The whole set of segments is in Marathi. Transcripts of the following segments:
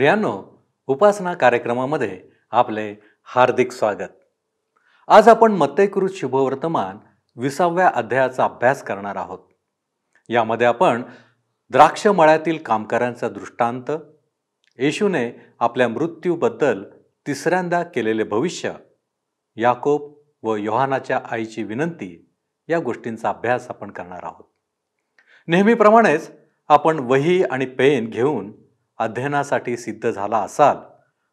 प्रियांनो उपासना कार्यक्रमामध्ये आपले हार्दिक स्वागत. आज आपण मत्तेकृत शुभवर्तमान विसाव्या अध्यायाचा अभ्यास करणार आहोत. यामध्ये आपण द्राक्ष मळ्यातील कामगारांचा दृष्टांत येशूने आपल्या मृत्यूबद्दल तिसऱ्यांदा केलेले भविष्य याकोब व योहानाच्या आईची विनंती या गोष्टींचा अभ्यास आपण करणार आहोत. नेहमीप्रमाणेच आपण वही आणि पेन घेऊन अध्ययनासाठी सिद्ध झाला असाल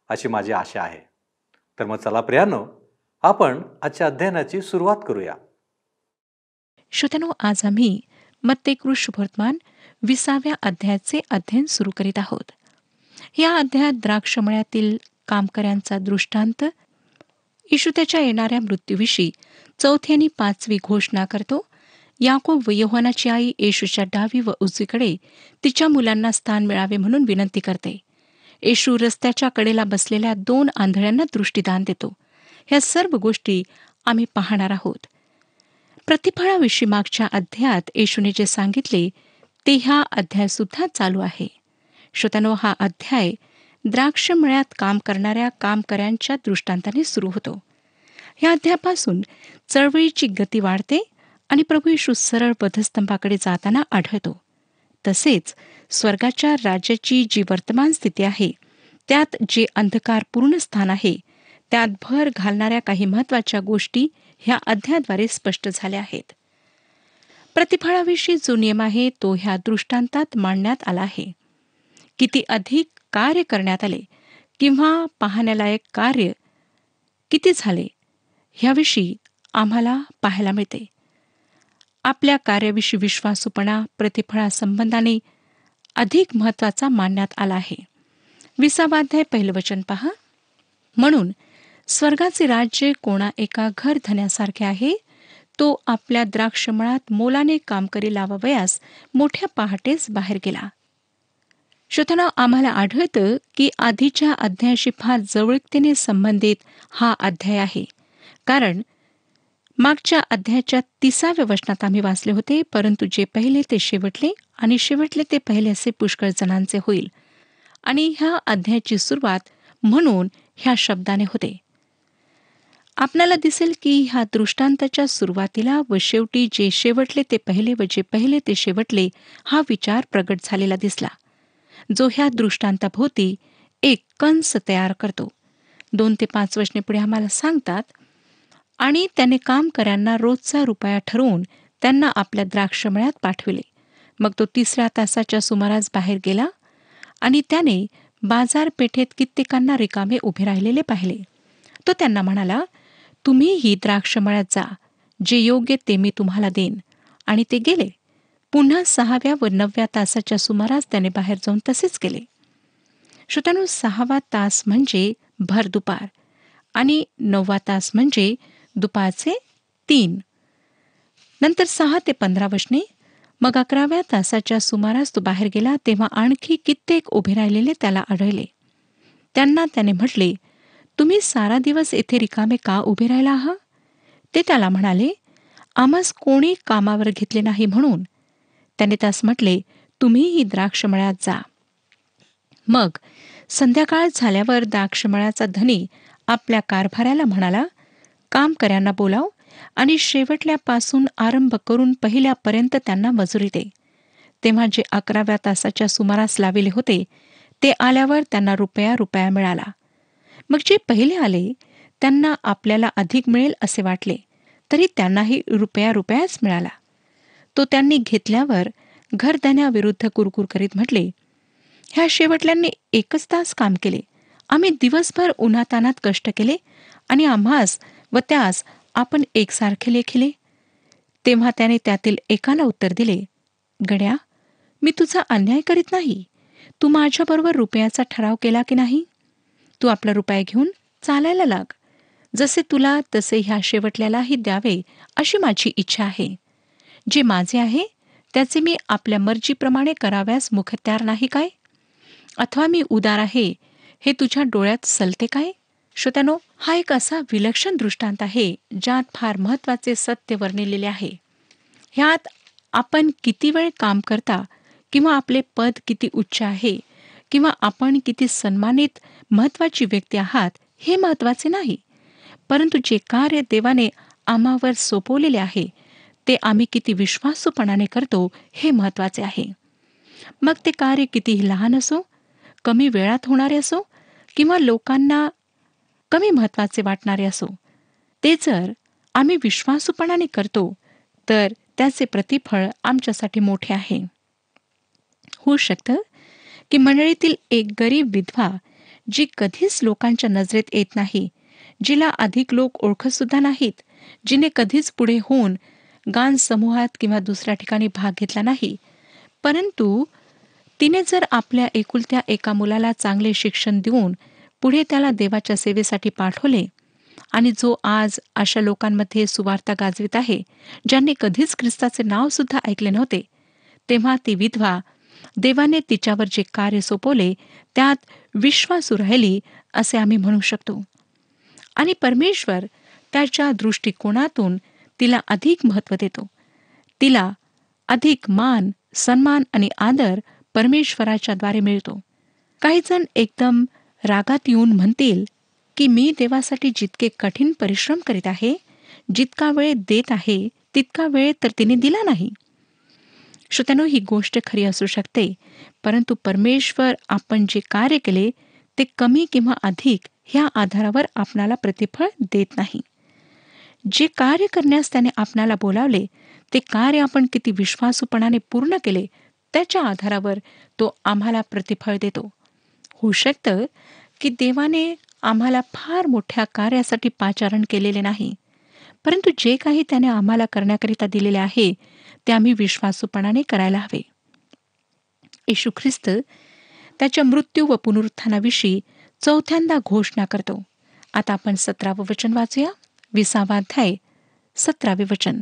अशी माझी आशा आहे. तर मग चला प्रियानो आपण आजच्या अध्ययनाची सुरुवात करूया. श्रोत्यानो आज आम्ही मत्तेकृष शुभवर्तमान विसाव्या अध्यायाचे अध्ययन सुरू करीत आहोत. या अध्यायात द्राक्षमळ्यातील कामकऱ्यांचा दृष्टांत येशू त्याच्या येणाऱ्या मृत्यूविषयी चौथी आणि पाचवी घोषणा करतो याकोब व योहानाची आई येशूच्या डावी व उजवीकडे तिच्या मुलांना स्थान मिळावे म्हणून विनंती करते. येशू रस्त्याच्या कडेला बसलेल्या दोन आंधळ्यांना दृष्टीदान देतो. ह्या सर्व गोष्टी आम्ही पाहणार आहोत. प्रतिफळाविषयी मागच्या अध्यायात येशूने जे सांगितले ते ह्या अध्याय सुद्धा चालू आहे. श्रोत्यानो हा अध्याय द्राक्षमळ्यात काम करणाऱ्या कामकऱ्यांच्या दृष्टांताने सुरू होतो. या अध्यायापासून चळवळीची गती वाढते आणि प्रभू येशू सरळ पथस्तंभाकडे जाताना आढळतो. तसेच स्वर्गाच्या राज्याची जी वर्तमान स्थिती आहे त्यात जे अंधकारपूर्ण स्थान आहे त्यात भर घालणाऱ्या काही महत्त्वाच्या गोष्टी ह्या अध्याद्वारे स्पष्ट झाल्या आहेत. प्रतिफळाविषयी जो नियम आहे तो ह्या दृष्टांतात मांडण्यात आला आहे. किती अधिक कार्य करण्यात आले किंवा पाहण्यालायक कार्य किती झाले ह्याविषयी आम्हाला पाहायला मिळते. आपल्या कार्याविषयी विश्वासूपणा प्रतिफळासंबंधाने अधिक महत्त्वाचा मानण्यात आला आहे. विसावाध्याय पहिलं वचन पहा. म्हणून स्वर्गाचे राज्य कोणा एका घर धन्यासारखे आहे तो आपल्या द्राक्षमळात मोलाने काम करी लावावयास मोठ्या पहाटेच बाहेर गेला. श्रोतना आम्हाला आढळतं की आधीच्या अध्यायाशी फार जवळीकतेने संबंधित हा अध्याय आहे. कारण मागच्या अध्यायाच्या तिसाव्या वचनात आम्ही वाचले होते परंतु जे पहिले ते शेवटले आणि शेवटले ते पहिले असे पुष्कळ जणांचे होईल. आणि ह्या अध्यायाची सुरुवात म्हणून ह्या शब्दाने होते. आपणाला दिसेल की ह्या दृष्टांताच्या सुरुवातीला व शेवटी जे शेवटले ते पहिले व जे पहिले ते शेवटले हा विचार प्रगट झालेला दिसला. जो ह्या दृष्टांताभोवती एक कंस तयार करतो. दोन ते पाच वचने पुढे आम्हाला सांगतात आणि त्याने कामकऱ्यांना रोजचा रुपया ठरवून त्यांना आपल्या द्राक्षमळ्यात पाठविले. मग तो तिसऱ्या तासाच्या सुमारास बाहेर गेला आणि त्याने बाजारपेठेत कित्येकांना रिकामे उभे राहिलेले पाहिले. तो त्यांना म्हणाला तुम्ही ही द्राक्षमळ्यात जा जे योग्य ते मी तुम्हाला देईन. आणि ते गेले. पुन्हा सहाव्या व नवव्या तासाच्या सुमारास त्याने बाहेर जाऊन तसेच केले. श्रोत्यानु सहावा तास म्हणजे भर दुपार आणि नववा तास म्हणजे दुपारचे तीन. नंतर सहा ते पंधरा वशने मग अकराव्या तासाच्या सुमारास तो बाहेर गेला तेव्हा आणखी कित्येक उभे राहिलेले त्याला आढळले. त्यांना त्याने म्हटले तुम्ही सारा दिवस येथे रिकामे का उभे राहिला आहात? ते त्याला म्हणाले आम्हास कोणी कामावर घेतले नाही म्हणून. त्याने त्यास म्हटले तुम्ही ही द्राक्षमळ्यात जा. मग संध्याकाळ झाल्यावर द्राक्षमळ्याचा धनी आपल्या कारभाऱ्याला म्हणाला कामकऱ्यांना बोलाव आणि शेवटल्यापासून आरंभ करून पहिल्यापर्यंत त्यांना मजुरी दे. तेव्हा जे अकराव्या तासाच्या सुमारास लाविले होते ते आल्यावर त्यांना रुपया रुपया मिळाला. मग जे पहिले आले त्यांना आपल्याला अधिक मिळेल असे वाटले तरी त्यांनाही रुपया रुपयाच मिळाला. तो त्यांनी घेतल्यावर घरदाण्याविरुद्ध कुरकुर करीत म्हटले ह्या शेवटल्यांनी एकच तास काम केले. आम्ही दिवसभर उन्हातानात कष्ट केले आणि आम्हास व त्यास आपण एकसारखे लेखिले? तेव्हा त्याने त्यातील एकाला उत्तर दिले गड्या मी तुझा अन्याय करीत नाही. तू माझ्याबरोबर रुपयाचा ठराव केला की नाही? तू आपला रुपया घेऊन चालायला लाग. जसे तुला तसे ह्या शेवटल्यालाही द्यावे अशी माझी इच्छा आहे. जे माझे आहे त्याचे मी आपल्या मर्जीप्रमाणे कराव्यास मुखत्यार नाही काय? अथवा मी उदार आहे हे तुझ्या डोळ्यात सलते काय? श्रोत्यानो हा एक असा विलक्षण दृष्टांत आहे ज्यात फार महत्त्वाचे सत्य वर्णिलेले आहे. ह्यात आपण किती वेळ काम करता किंवा आपले पद किती उच्च आहे किंवा आपण किती सन्मानित महत्वाची व्यक्ती आहात हे महत्त्वाचे नाही. परंतु जे कार्य देवाने आम्हावर सोपवलेले आहे ते आम्ही किती विश्वासूपणाने करतो हे महत्त्वाचे आहे. मग ते कार्य कितीही लहान असो कमी वेळात होणारे असो किंवा लोकांना कमी महत्त्वाचे वाटणारे असो. ते जर आम्ही विश्वासूपणाने करतो तर त्याचे प्रतिफळ आमच्यासाठी मोठे आहे. होऊ शकतं की मंडळीतील एक गरीब विधवा जी कधीच लोकांच्या नजरेत येत नाही जिला अधिक लोक ओळखत सुद्धा नाहीत जिने कधीच पुढे होऊन गान समूहात किंवा दुसऱ्या ठिकाणी भाग घेतला नाही परंतु तिने जर आपल्या एकुलत्या एका मुलाला चांगले शिक्षण देऊन पुढे त्याला देवाच्या सेवेसाठी पाठवले. आणि जो आज अशा लोकांमध्ये सुवार्ता गाजवित आहे ज्यांनी कधीच ख्रिस्ताचे नाव सुद्धा ऐकले नव्हते तेव्हा ती विधवा देवाने तिच्यावर जे कार्य सोपवले त्यात विश्वासू राहिली असे आम्ही म्हणू शकतो. आणि परमेश्वर त्याच्या दृष्टिकोनातून तिला अधिक महत्त्व देतो. तिला अधिक मान सन्मान आणि आदर परमेश्वराच्या द्वारे मिळतो. काही जण एकदम रागात येऊन म्हणतील की मी देवासाठी जितके कठीण परिश्रम करीत आहे जितका वेळ देत आहे तितका वेळ तर तिने दिला नाही. श्रोत्यानो ही गोष्ट खरी असू शकते परंतु परमेश्वर आपण जे कार्य केले ते कमी किंवा अधिक ह्या आधारावर आपणाला प्रतिफळ देत नाही. जे कार्य करण्यास त्याने आपणाला बोलावले ते कार्य आपण किती विश्वासूपणाने पूर्ण केले त्याच्या आधारावर तो आम्हाला प्रतिफळ देतो. होऊ शकतं की देवाने आम्हाला फार मोठ्या कार्यासाठी पाचारण केलेले नाही. परंतु जे काही त्याने आम्हाला करण्याकरिता दिलेले आहे ते आम्ही विश्वासूपणाने करायला हवे. येशू ख्रिस्त त्याच्या मृत्यू व पुनरुत्थानाविषयी चौथ्यांदा घोषणा करतो. आता आपण सतरावं वचन वाचूया. विसावा अध्याय सतरावे वचन.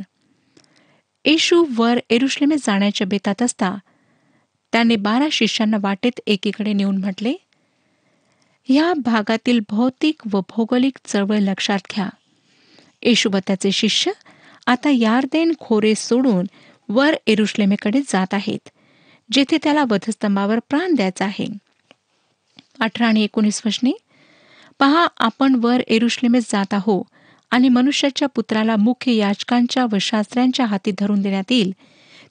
येशू वर एरुश्लेमे जाण्याच्या बेतात असता त्याने बारा शिष्यांना वाटेत एकीकडे नेऊन म्हटले या भागातील भौतिक व भौगोलिक चळवळ लक्षात घ्या. येशू त्याचे शिष्य आता यार्देन खोरे सोडून वर एरुश्लेमेकडे जात आहेत जेथे त्याला वधस्तंभावर प्राण द्यायचा आहे. अठरा आणि एकोणीस वशने पहा आपण वर एरुश्लेमेत जात आहो आणि मनुष्याच्या पुत्राला मुख्य याचकांच्या व शास्त्र्यांच्या हाती धरून देण्यात येईल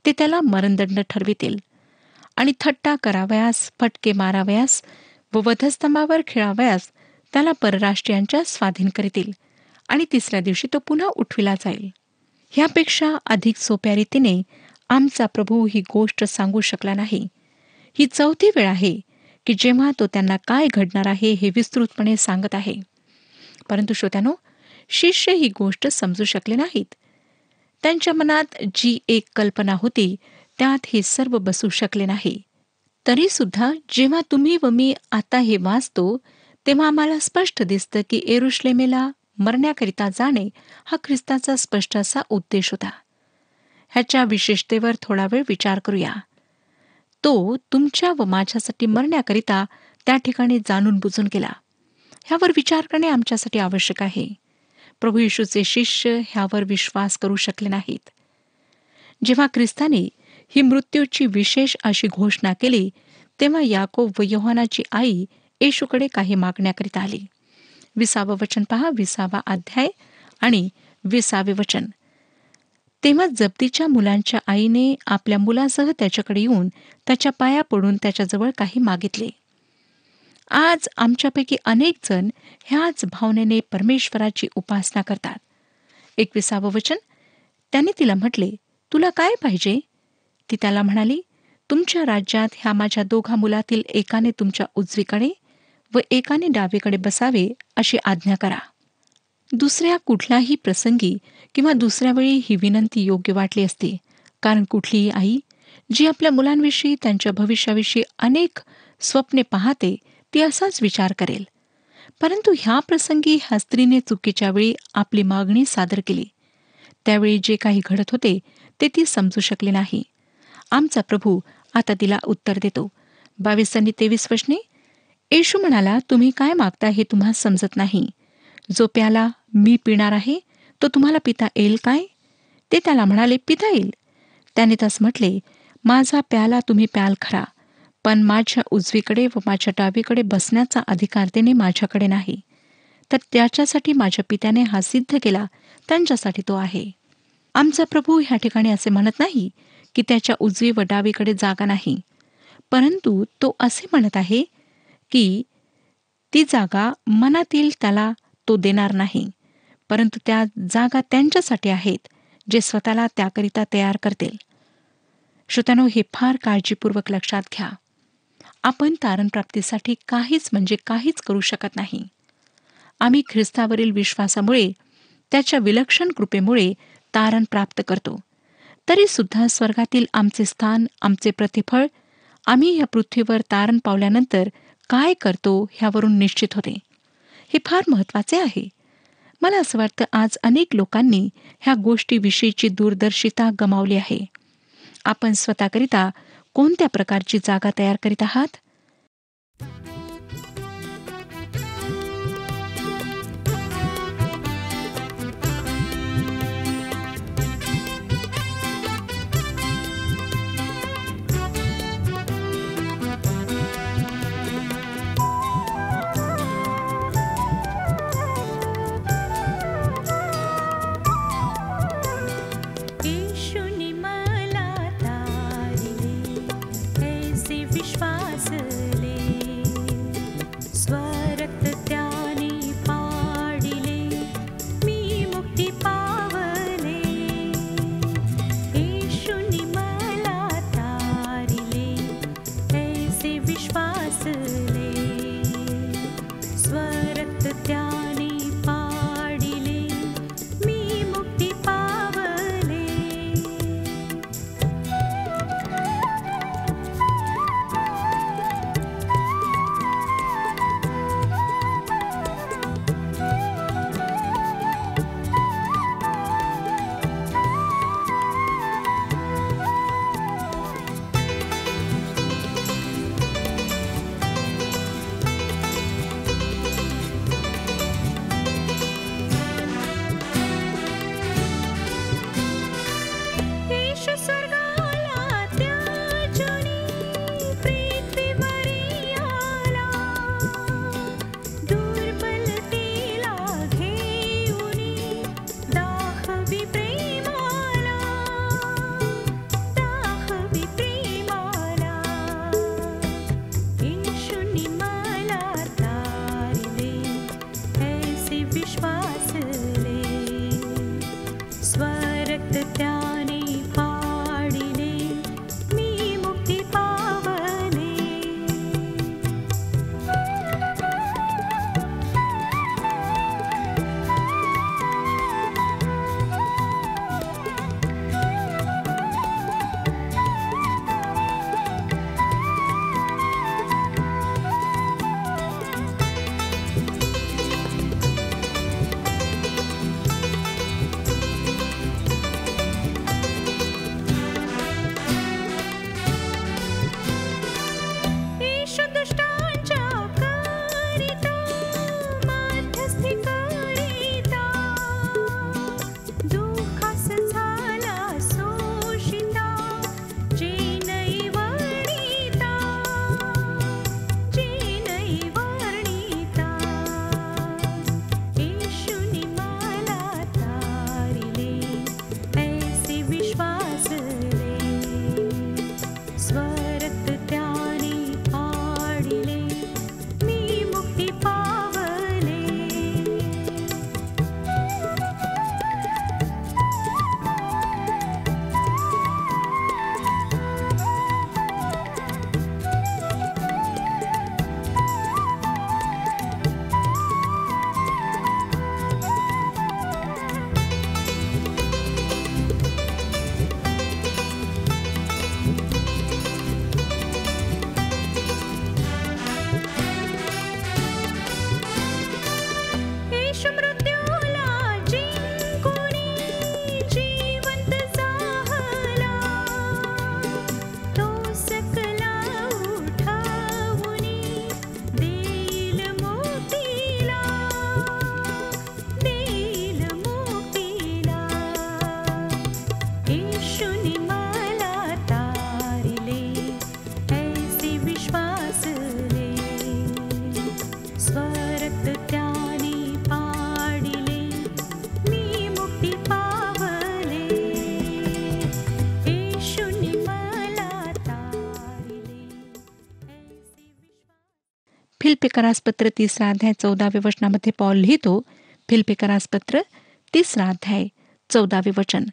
ते त्याला मरणदंड ठरवितील. आणि थट्टा करावयास फटके मारावयास व वधस्तंभावर खेळावयास त्याला परराष्ट्रीयांच्या स्वाधीन करतील आणि तिसऱ्या दिवशी तो पुन्हा उठविला जाईल. ह्यापेक्षा अधिक सोप्या रीतीने आमचा प्रभू ही गोष्ट सांगू शकला नाही. ही चौथी वेळ आहे की जेव्हा तो त्यांना काय घडणार आहे हे विस्तृतपणे सांगत आहे. परंतु श्रोत्यानो शिष्य ही गोष्ट समजू शकले नाहीत. त्यांच्या मनात जी एक कल्पना होती त्यात हे सर्व बसू शकले नाही. तरी सुद्धा जेव्हा तुम्ही व मी आता हे वाचतो तेव्हा आम्हाला स्पष्ट दिसतं की एरुश्लेमेला मरण्याकरिता जाणे हा ख्रिस्ताचा स्पष्ट असा उद्देश होता. ह्याच्या विशेषतेवर थोडा वेळ विचार करूया. तो तुमच्या व माझ्यासाठी मरण्याकरिता त्या ठिकाणी जाणून बुजून गेला. ह्यावर विचार करणे आमच्यासाठी आवश्यक आहे. प्रभू येशूचे शिष्य ह्यावर विश्वास करू शकले नाहीत. जेव्हा ख्रिस्ताने ही मृत्यूची विशेष अशी घोषणा केली तेव्हा याकोब व योहानाची आई येशूकडे काही मागण्याकरिता आली. विसावं वचन पहा विसावा अध्याय आणि विसावे वचन. तेव्हा जप्तीच्या मुलांच्या आईने आपल्या मुलासह त्याच्याकडे येऊन त्याच्या पाया पडून त्याच्याजवळ काही मागितले. आज आमच्यापैकी अनेक जण ह्याच भावनेने परमेश्वराची उपासना करतात. एकविसावं वचन त्याने तिला म्हटले तुला काय पाहिजे? ती त्याला म्हणाली तुमच्या राज्यात ह्या माझ्या दोघा मुलातील एकाने तुमच्या उजवीकडे व एकाने डावीकडे बसावे अशी आज्ञा करा. दुसऱ्या कुठल्याही प्रसंगी किंवा दुसऱ्या वेळी ही विनंती योग्य वाटली असती. कारण कुठलीही आई जी आपल्या मुलांविषयी त्यांच्या भविष्याविषयी अनेक स्वप्ने पाहते ती असाच विचार करेल. परंतु ह्या प्रसंगी ह्या स्त्रीने चुकीच्या वेळी आपली मागणी सादर केली. त्यावेळी जे काही घडत होते ते ती समजू शकले नाही. आमचा प्रभू आता तिला उत्तर देतो. बावीस आणि तेवीस वशने येशू म्हणाला तुम्ही काय मागता हे तुम्हाला समजत नाही. जो प्याला मी पिणार आहे तो तुम्हाला पिता येईल काय? ते त्याला म्हणाले पिता येईल. त्याने तस म्हटले माझा प्याला तुम्ही प्याल खरा पण माझ्या उजवीकडे व माझ्या डावीकडे बसण्याचा अधिकार देणे माझ्याकडे नाही. तर त्याच्यासाठी माझ्या पित्याने हा सिद्ध केला त्यांच्यासाठी तो आहे. आमचा प्रभू ह्या ठिकाणी असे म्हणत नाही की त्याच्या उजवी व डावीकडे जागा नाही. परंतु तो असे म्हणत आहे की ती जागा मनातील त्याला तो देणार नाही परंतु त्या जागा त्यांच्यासाठी आहेत जे स्वतःला त्याकरिता तयार करतील. श्रोत्यानो हे फार काळजीपूर्वक लक्षात घ्या. आपण तारण प्राप्तीसाठी काहीच म्हणजे काहीच करू शकत नाही. आम्ही ख्रिस्तावरील विश्वासामुळे त्याच्या विलक्षण कृपेमुळे तारण प्राप्त करतो. तरी सुद्धा स्वर्गातील आमचे स्थान आमचे प्रतिफळ आम्ही या पृथ्वीवर तारण पावल्यानंतर काय करतो ह्यावरून निश्चित होते. हे फार महत्त्वाचे आहे. मला असं वाटतं आज अनेक लोकांनी ह्या गोष्टीविषयीची दूरदर्शिता गमावली आहे. आपण स्वतःकरिता कोणत्या प्रकारची जागा तयार करीत आहात? फिल्पेकरासपत्र तिसरा अध्याय चौदाव्या वचनामध्ये पॉल लिहितो फिल्पेकरासपत्र तिसरा अध्याय चौदावे वचन.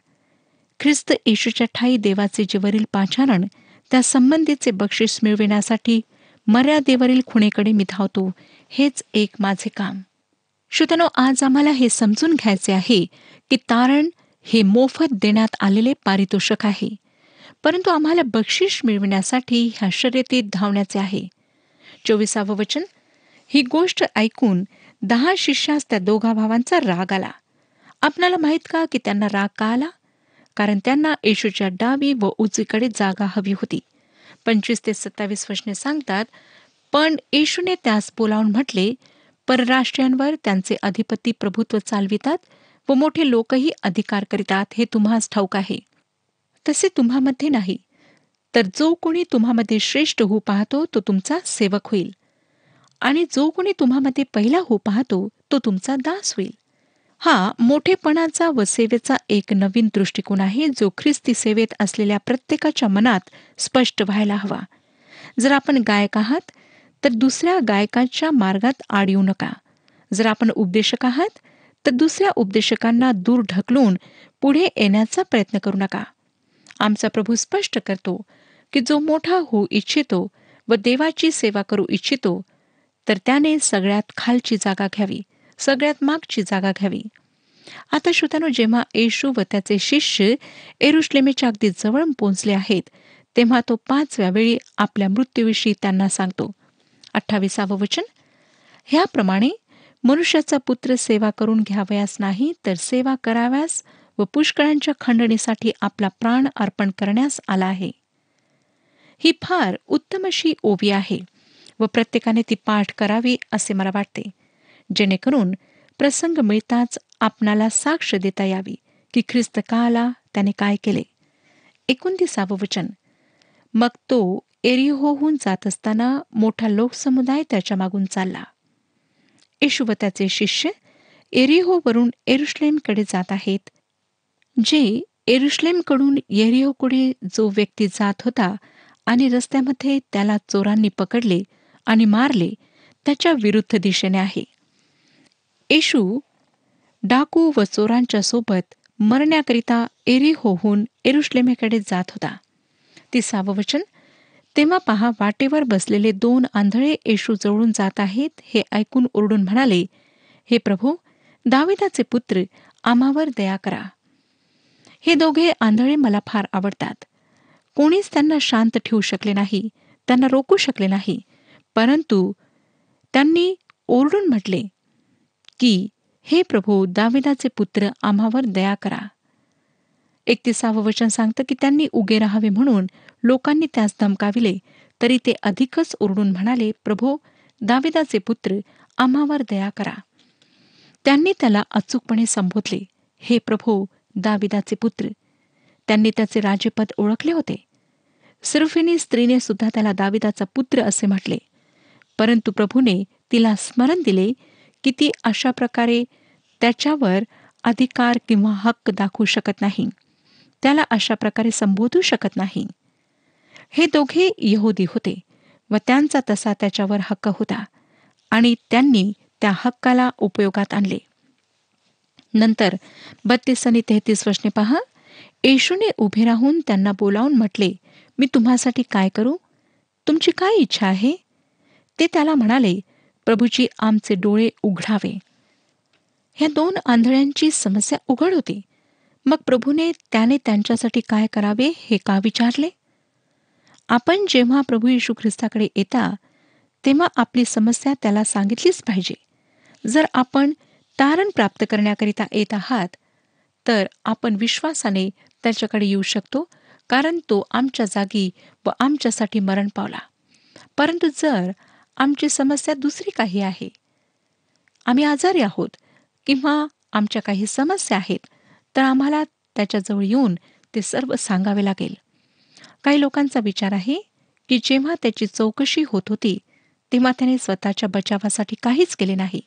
ख्रिस्त येशूच्या ठाई देवाचे जीवरील पाचारण त्या संबंधीचे बक्षीस मिळविण्यासाठी मर्यादेवरील खुणेकडे मी धावतो हेच एक माझे काम. श्रोतनो आज आम्हाला हे समजून घ्यायचे आहे की तारण हे मोफत देण्यात आलेले पारितोषक आहे. परंतु आम्हाला बक्षीस मिळविण्यासाठी ह्या शर्यतीत धावण्याचे आहे. चोवीसावं वचन ही गोष्ट ऐकून दहा शिष्यास त्या दोघा भावांचा राग आला. आपणाला माहीत का की त्यांना राग का आला? कारण त्यांना येशूच्या डावी व उजवीकडे जागा हवी होती. पंचवीस ते सत्तावीस वर्षने सांगतात पण येशूने त्यास बोलावून म्हटले परराष्ट्रीयांवर त्यांचे अधिपती प्रभुत्व चालवितात व मोठे लोकही अधिकार करीतात हे तुम्हास ठाऊक आहे. तसे तुम्हामध्ये नाही. तर जो कोणी तुम्हामध्ये श्रेष्ठ होऊ पाहतो तो तुमचा सेवक होईल. आणि जो कोणी तुम्हामध्ये पहिला हो पाहतो तो तुमचा दास होईल. हा मोठेपणाचा व सेवेचा एक नवीन दृष्टिकोन आहे जो ख्रिस्ती सेवेत असलेल्या प्रत्येकाच्या मनात स्पष्ट व्हायला हवा. जर आपण गायक आहात तर दुसऱ्या गायकाच्या मार्गात आड येऊ नका. जर आपण उपदेशक आहात तर दुसऱ्या उपदेशकांना दूर ढकलून पुढे येण्याचा प्रयत्न करू नका. आमचा प्रभू स्पष्ट करतो की जो मोठा होऊ इच्छितो व देवाची सेवा करू इच्छितो तर त्याने सगळ्यात खालची जागा घ्यावी सगळ्यात मागची जागा घ्यावी. आता श्रोत्यानो जेव्हा येशू व त्याचे शिष्य एरुश्लेमेच्या अगदी जवळ पोचले आहेत तेव्हा तो पाचव्या वेळी आपल्या मृत्यूविषयी त्यांना सांगतो. अठ्ठावीसावं वचन ह्याप्रमाणे मनुष्याचा पुत्र सेवा करून घ्यावयास नाही तर सेवा कराव्यास व पुष्कळांच्या खंडणीसाठी आपला प्राण अर्पण करण्यास आला आहे. ही फार उत्तम अशी ओवी आहे. व प्रत्येकाने ती पाठ करावी असे मला वाटते. जेणेकरून प्रसंग मिळताच आपणाला साक्ष देता यावी की ख्रिस्त का आला त्याने काय केले. एकोणतीसावं वचन. मग तो एरिहोहून जात असताना मोठा लोकसमुदाय त्याच्या मागून चालला. येशू व त्याचे शिष्य एरिहोवरून एरुश्लेमकडे जात आहेत. जे एरुश्लेमकडून येरिहोकडे जो व्यक्ती जात होता आणि रस्त्यामध्ये त्याला चोरांनी पकडले आणि मारले त्याच्या विरुद्ध दिशेने आहे. येशू डाकू व चोरांच्या सोबत मरण्याकरिता एरिहोहून एरुश्लेमेकडे जात होता. तिसावं वचन तेव्हा पहा वाटेवर बसलेले दोन आंधळे येशू जवळून जात आहेत हे ऐकून ओरडून म्हणाले हे प्रभू दाविदाचे पुत्र आम्हावर दया करा. हे दोघे आंधळे मला फार आवडतात. कोणीच त्यांना शांत ठेवू शकले नाही त्यांना रोखू शकले नाही. परंतु त्यांनी ओरडून म्हटले की हे प्रभू दाविदाचे पुत्र आम्हावर दया करा. एकतीसावं वचन सांगतं की त्यांनी उगे राहावे म्हणून लोकांनी त्यास धमकाविले तरी ते अधिकच ओरडून म्हणाले प्रभो दाविदाचे पुत्र आम्हावर दया करा. त्यांनी त्याला अचूकपणे संबोधले हे प्रभो दाविदाचे पुत्र. त्यांनी त्याचे राजेपद ओळखले होते. सिरुफिनी स्त्रीने सुद्धा त्याला दाविदाचा पुत्र असे म्हटले. परंतु प्रभूने तिला स्मरण दिले की ती अशा प्रकारे त्याच्यावर अधिकार किंवा हक्क दाखवू शकत नाही. त्याला अशा प्रकारे संबोधू शकत नाही. हे दोघे यहुदी होते व त्यांचा तसा त्याच्यावर हक्क होता आणि त्यांनी त्या हक्काला उपयोगात आणले. नंतर बत्तीस आणि तेहतीस वर्षने पहा. येशूने उभे राहून त्यांना बोलावून म्हटले मी तुम्हासाठी काय करू? तुमची काय इच्छा आहे? ते त्याला म्हणाले प्रभूची आमचे डोळे उघडावे. ह्या दोन आंधळ्यांची समस्या उघड होती. मग प्रभूने त्याने त्यांच्यासाठी काय करावे हे का विचारले? आपण जेव्हा प्रभू येशू ख्रिस्ताकडे येता तेव्हा आपली समस्या त्याला सांगितलीच पाहिजे. जर आपण तारण प्राप्त करण्याकरिता येत आहात तर आपण विश्वासाने त्याच्याकडे येऊ शकतो कारण तो आमच्या जागी व आमच्यासाठी मरण पावला. परंतु जर आमची समस्या दुसरी काही आहे. आम्ही आजारी आहोत किंवा आमच्या काही समस्या आहेत तर आम्हाला त्याच्याजवळ येऊन ते सर्व सांगावे लागेल. काही लोकांचा विचार आहे की जेव्हा त्याची चौकशी होत होती तेव्हा त्याने स्वतःच्या बचावासाठी काहीच केले नाही.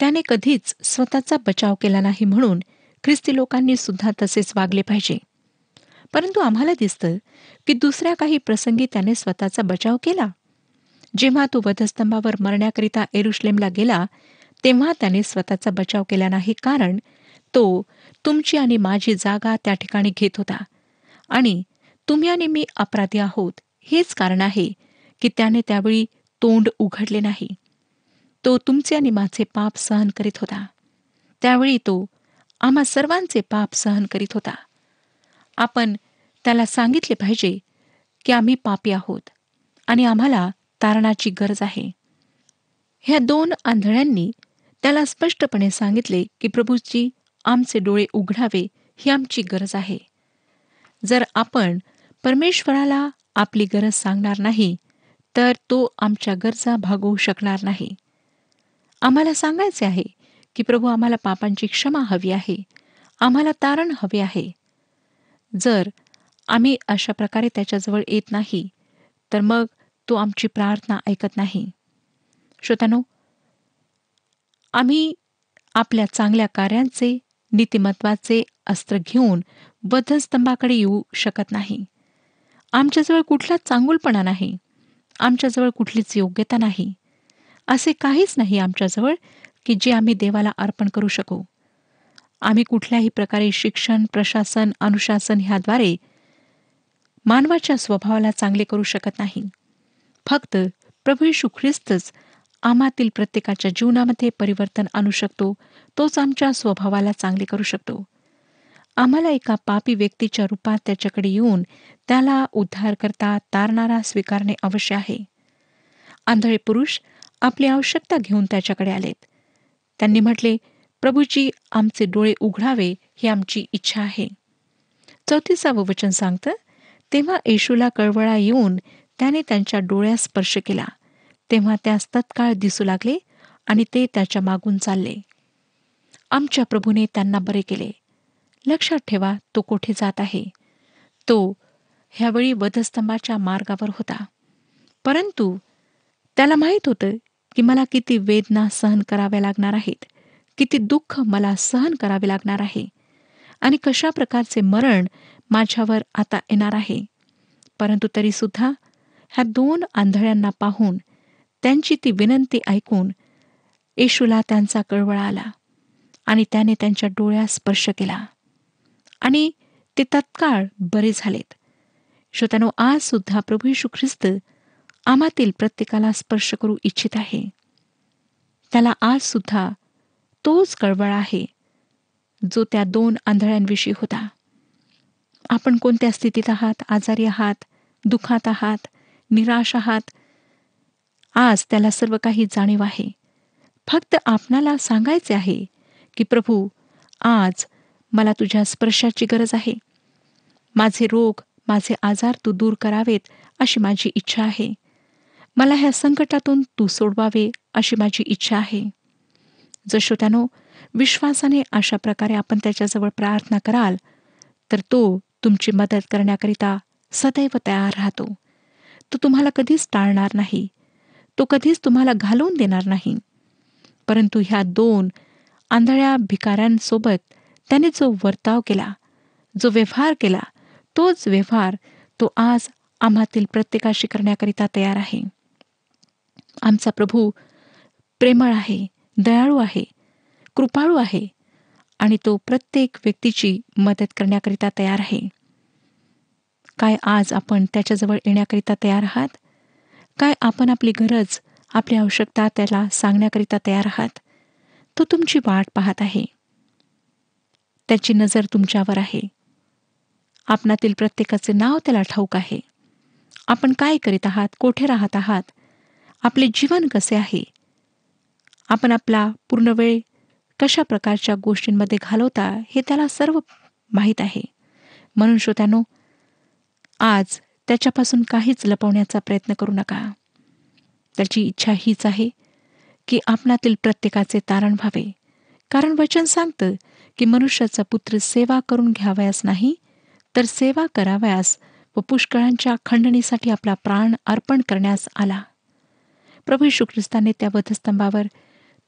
त्याने कधीच स्वतःचा बचाव केला नाही म्हणून ख्रिस्ती लोकांनी सुद्धा तसेच वागले पाहिजे. परंतु आम्हाला दिसतं की दुसऱ्या काही प्रसंगी त्याने स्वतःचा बचाव केला. जेव्हा तो वधस्तंभावर मरण्याकरिता एरुश्लेमला गेला तेव्हा त्याने स्वतःचा बचाव केला नाही कारण तो तुमची आणि माझी जागा त्या ठिकाणी घेत होता. आणि तुम्ही आणि मी अपराधी आहोत हेच कारण आहे की त्याने त्यावेळी तोंड उघडले नाही. तो तुमचे आणि माझे पाप सहन करीत होता. त्यावेळी तो आम्हा सर्वांचे पाप सहन करीत होता. आपण त्याला सांगितले पाहिजे की आम्ही पापी आहोत आणि आम्हाला तारणाची गरज आहे. ह्या दोन आंधळ्यांनी त्याला स्पष्टपणे सांगितले की प्रभूची आमचे डोळे उघडावे ही आमची गरज आहे. जर आपण परमेश्वराला आपली गरज सांगणार नाही तर तो आमच्या गरजा भागवू शकणार नाही. आम्हाला सांगायचे आहे की प्रभू आम्हाला पापांची क्षमा हवी आहे आम्हाला तारण हवे आहे. जर आम्ही अशा प्रकारे त्याच्याजवळ येत नाही तर मग तो आमची प्रार्थना ऐकत नाही. श्रोतानो आम्ही आपल्या चांगल्या कार्यांचे नीतिमत्वाचे अस्त्र घेऊन वधस्तंभाकडे येऊ शकत नाही. आमच्याजवळ कुठलाच चांगुलपणा नाही. आमच्याजवळ कुठलीच योग्यता नाही. असे काहीच नाही आमच्याजवळ की जे आम्ही देवाला अर्पण करू शकू. आम्ही कुठल्याही प्रकारे शिक्षण प्रशासन अनुशासन ह्याद्वारे मानवाच्या स्वभावाला चांगले करू शकत नाही. फक्त प्रभू यशू ख्रिस्तच आम्हातील प्रत्येकाच्या जीवनामध्ये परिवर्तन आणू शकतो तोच आमच्या स्वभावाला चांगले करू शकतो. आम्हाला एका पापी व्यक्तीच्या रूपात त्याच्याकडे येऊन त्याला उद्धार करता तारणारा स्वीकारणे अवश्य आहे. आंधळे पुरुष आपली आवश्यकता घेऊन त्याच्याकडे आलेत. त्यांनी म्हटले प्रभूजी आमचे डोळे उघडावे ही आमची इच्छा आहे. चौतीसावं वचन सांगतं तेव्हा येशूला कळवळा येऊन त्याने त्यांच्या डोळ्यास स्पर्श केला. तेव्हा त्यास तत्काळ दिसू लागले आणि ते त्याच्या मागून चालले. आमच्या प्रभूने त्यांना बरे केले. लक्षात ठेवा तो कोठे जात आहे? तो ह्यावेळी वधस्तंभाच्या मार्गावर होता. परंतु त्याला माहीत होतं की मला किती वेदना सहन कराव्या लागणार आहेत. किती दुःख मला सहन करावे लागणार आहे. आणि कशा प्रकारचे मरण माझ्यावर आता येणार आहे. परंतु तरीसुद्धा ह्या दोन आंधळ्यांना पाहून त्यांची ती विनंती ऐकून येशूला त्यांचा कळवळ आला आणि त्याने त्यांच्या डोळ्यास स्पर्श केला. आणि ते तत्काळ बरे झालेत. श्रोत्यानो आज सुद्धा प्रभू यशू ख्रिस्त आम्हातील प्रत्येकाला स्पर्श करू इच्छित आहे. त्याला आज सुद्धा तोच कळवळ आहे जो त्या दोन आंधळ्यांविषयी होता. आपण कोणत्या स्थितीत आहात? आजारी आहात? दुखात आहात? निराश आहात. आज त्याला सर्व काही जाणीव आहे. फक्त आपणाला सांगायचे आहे की प्रभू आज मला तुझ्या स्पर्शाची गरज आहे. माझे रोग माझे आजार तू दूर करावेत अशी माझी इच्छा आहे. मला ह्या संकटातून तू सोडवावे अशी माझी इच्छा आहे. जशो त्यानो विश्वासाने अशा प्रकारे आपण त्याच्याजवळ प्रार्थना कराल तर तो तुमची मदत करण्याकरिता सदैव तयार राहतो. तो तुम्हाला कधीच टाळणार नाही. तो कधीच तुम्हाला घालवून देणार नाही. परंतु ह्या दोन आंधळ्या भिकाऱ्यांसोबत त्याने जो वर्ताव केला जो व्यवहार केला तोच व्यवहार तो आज आम्हातील प्रत्येकाशी करण्याकरिता तयार आहे. आमचा प्रभू प्रेमळ आहे दयाळू आहे कृपाळू आहे आणि तो प्रत्येक व्यक्तीची मदत करण्याकरिता तयार आहे. काय आज आपण त्याच्याजवळ येण्याकरिता तयार आहात? काय आपण आपली गरज आपली आवश्यकता त्याला सांगण्याकरिता तयार आहात? तो तुमची वाट पाहत आहे. त्याची नजर तुमच्यावर आहे. आपणातील प्रत्येकाचे नाव त्याला ठाऊक आहे. आपण काय करीत आहात? कोठे राहत आहात? आपले जीवन कसे आहे? आपण आपला पूर्ण वेळ कशा प्रकारच्या गोष्टींमध्ये घालवता हे त्याला सर्व माहीत आहे. म्हणून श्रोत्यानो आज त्याच्यापासून काहीच लपवण्याचा प्रयत्न करू नका. त्याची इच्छा हीच आहे की आपणातील प्रत्येकाचे तारण व्हावे. कारण वचन सांगतं की मनुष्याचा पुत्र सेवा करून घ्यावयास नाही तर सेवा करावयास व पुष्कळांच्या खंडणीसाठी आपला प्राण अर्पण करण्यास आला. प्रभू यशू ख्रिस्ताने त्या वधस्तंभावर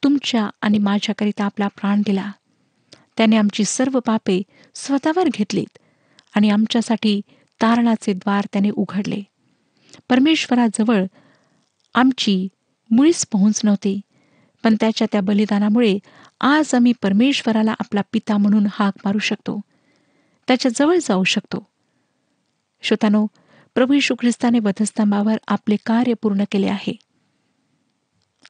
तुमच्या आणि माझ्याकरिता आपला प्राण दिला. त्याने आमची सर्व पापे स्वतःवर घेतलीत आणि आमच्यासाठी तारणाचे द्वार त्याने उघडले. परमेश्वराजवळ आमची मुळीच पोहोच नव्हती. पण त्याच्या त्या बलिदानामुळे आज आम्ही परमेश्वराला आपला पिता म्हणून हाक मारू शकतो. त्याच्याजवळ जाऊ शकतो. श्रोतानो प्रभू यशू ख्रिस्ताने वधस्तंभावर आपले कार्य पूर्ण केले आहे.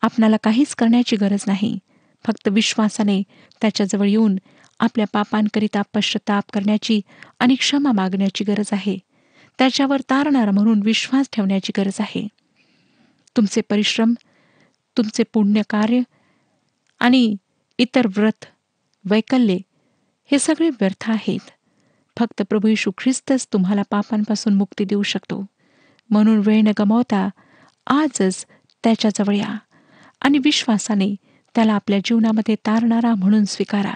आपणाला काहीच करण्याची गरज नाही. फक्त विश्वासाने त्याच्याजवळ येऊन आपल्या पापांकरिता पश्चाताप करण्याची आणि क्षमा मागण्याची गरज आहे. त्याच्यावर तारणार म्हणून विश्वास ठेवण्याची गरज आहे. तुमचे परिश्रम तुमचे पुण्य कार्य आणि इतर व्रत वैकल्ये हे सगळे व्यर्थ आहेत. फक्त प्रभू यशू ख्रिस्तच तुम्हाला पापांपासून मुक्ती देऊ शकतो. म्हणून वेळ न गमावता आजच त्याच्याजवळ या आणि विश्वासाने त्याला आपल्या जीवनामध्ये तारणारा म्हणून स्वीकारा.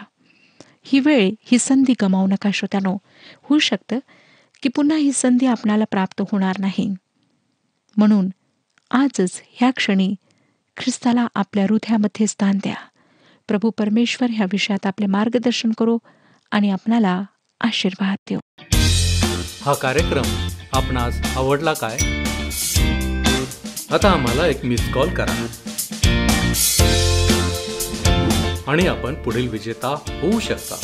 ही वेळ ही संधी गमावू नका श्रोत्यानो. होऊ शकतं की पुन्हा ही संधी आपणाला प्राप्त होणार नाही. म्हणून आजच ह्या क्षणी ख्रिस्ताला आपल्या हृदयामध्ये स्थान द्या. प्रभू परमेश्वर ह्या विषयात आपले मार्गदर्शन करो आणि आपणाला आशीर्वाद देऊ हा कार्यक्रम आपणास आवडला काय? आता आम्हाला एक मिस कॉल करा. आणि आपण पुढील विजेता होऊ शकता.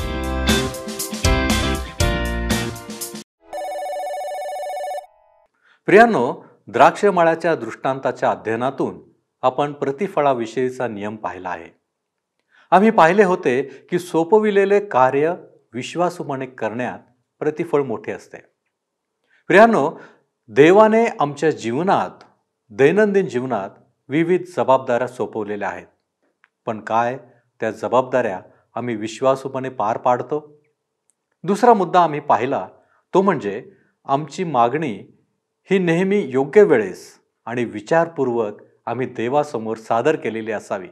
प्रियानो द्राक्षमळाच्या दृष्टांताच्या अध्ययनातून आपण प्रतिफळाविषयीचा नियम पाहिला आहे. आम्ही पाहिले होते की सोपविलेले कार्य विश्वासूपणे करण्यात प्रतिफळ मोठे असते. प्रियानो देवाने आमच्या जीवनात दैनंदिन जीवनात विविध जबाबदाऱ्या सोपवलेल्या आहेत. पण काय त्या जबाबदाऱ्या आम्ही विश्वासूपणे पार पाडतो? दुसरा मुद्दा आम्ही पाहिला तो म्हणजे आमची मागणी ही नेहमी योग्य वेळेस आणि विचारपूर्वक आम्ही देवासमोर सादर केलेली असावी.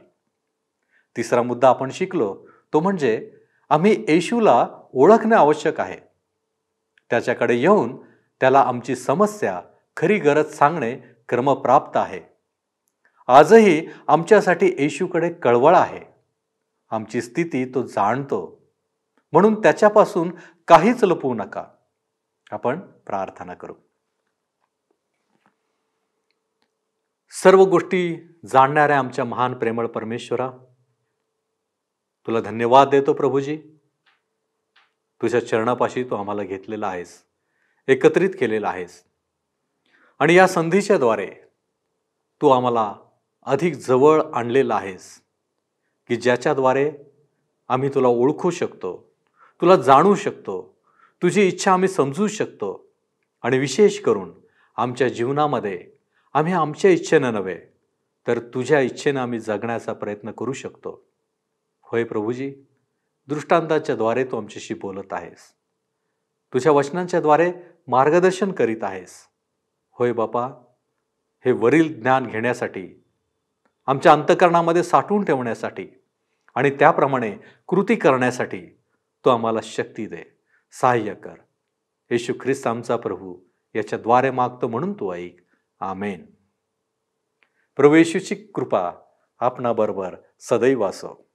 तिसरा मुद्दा आपण शिकलो तो म्हणजे आम्ही येशूला ओळखणे आवश्यक आहे. त्याच्याकडे येऊन त्याला आमची समस्या खरी गरज सांगणे क्रमप्राप्त आहे. आजही आमच्यासाठी येशूकडे कळवळ आहे. आमची स्थिती तो जाणतो. म्हणून त्याच्यापासून काहीच लपवू नका. आपण प्रार्थना करू. सर्व गोष्टी जाणणाऱ्या आमच्या महान प्रेमळ परमेश्वरा तुला धन्यवाद देतो प्रभूजी. तुझ्या चरणापाशी तू आम्हाला घेतलेला आहेस एकत्रित केलेला आहेस. आणि या संधीच्या द्वारे तू आम्हाला अधिक जवळ आणलेला आहेस. की ज्याच्याद्वारे आम्ही तुला ओळखू शकतो तुला जाणू शकतो तुझी इच्छा आम्ही समजू शकतो आणि विशेष करून आमच्या जीवनामध्ये आम्ही आमच्या इच्छेनं नव्हे तर तुझ्या इच्छेनं आम्ही जगण्याचा प्रयत्न करू शकतो. होय प्रभूजी दृष्टांताच्या द्वारे तू आमच्याशी बोलत आहेस. तुझ्या वचनांच्या द्वारे मार्गदर्शन करीत आहेस. होय बापा हे वरील ज्ञान घेण्यासाठी आमच्या अंतकरणामध्ये साठवून ठेवण्यासाठी आणि त्याप्रमाणे कृती करण्यासाठी तो आम्हाला शक्ती दे सहाय्य कर. येशू ख्रिस्त आमचा प्रभू याच्याद्वारे मागतो म्हणून तू ऐक. आमेन. प्रभू येशूची कृपा आपणाबरोबर सदैव असो.